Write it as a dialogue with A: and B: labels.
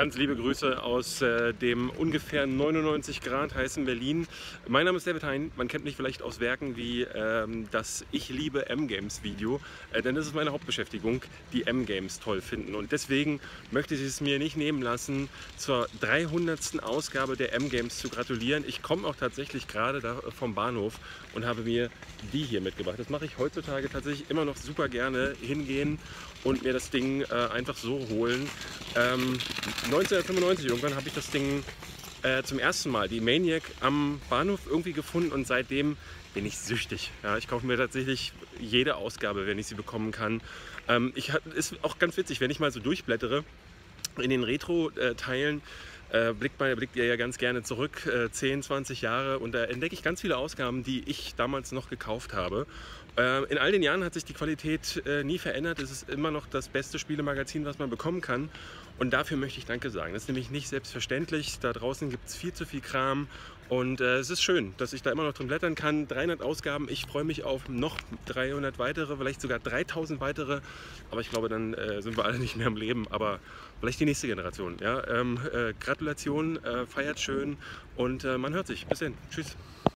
A: Ganz liebe Grüße aus äh, dem ungefähr 99 Grad heißen Berlin. Mein Name ist David Hein. Man kennt mich vielleicht aus Werken wie ähm, das Ich liebe M-Games Video, äh, denn das ist meine Hauptbeschäftigung, die M-Games toll finden. Und deswegen möchte ich es mir nicht nehmen lassen, zur 300. Ausgabe der M-Games zu gratulieren. Ich komme auch tatsächlich gerade vom Bahnhof und habe mir die hier mitgebracht. Das mache ich heutzutage tatsächlich immer noch super gerne. Hingehen und mir das Ding äh, einfach so holen. Ähm, 1995 irgendwann habe ich das Ding äh, zum ersten Mal, die Maniac, am Bahnhof irgendwie gefunden und seitdem bin ich süchtig. Ja, ich kaufe mir tatsächlich jede Ausgabe, wenn ich sie bekommen kann. Ähm, ich, ist auch ganz witzig, wenn ich mal so durchblättere in den Retro-Teilen, äh, blickt, man, blickt ihr ja ganz gerne zurück, äh, 10, 20 Jahre und da entdecke ich ganz viele Ausgaben, die ich damals noch gekauft habe. Äh, in all den Jahren hat sich die Qualität äh, nie verändert. Es ist immer noch das beste Spielemagazin, was man bekommen kann. Und dafür möchte ich Danke sagen. Das ist nämlich nicht selbstverständlich. Da draußen gibt es viel zu viel Kram. Und äh, es ist schön, dass ich da immer noch drin blättern kann. 300 Ausgaben. Ich freue mich auf noch 300 weitere, vielleicht sogar 3000 weitere. Aber ich glaube, dann äh, sind wir alle nicht mehr im Leben. Aber vielleicht die nächste Generation. Ja? Ähm, äh, Gratulation, äh, feiert schön und äh, man hört sich. Bis dann. Tschüss.